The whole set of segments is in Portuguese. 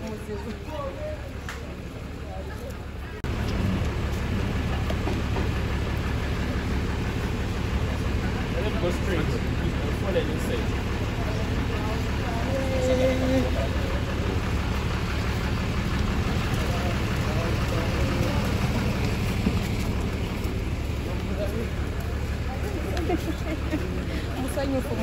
just say. musanyufu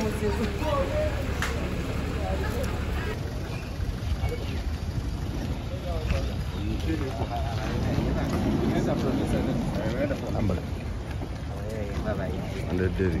Bye-bye. Under Derry.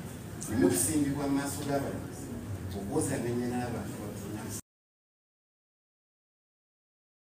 ereyakisa nemukusimbibwa mu maaso g'abalamuzi okuwozanganya n'abantu bafunasa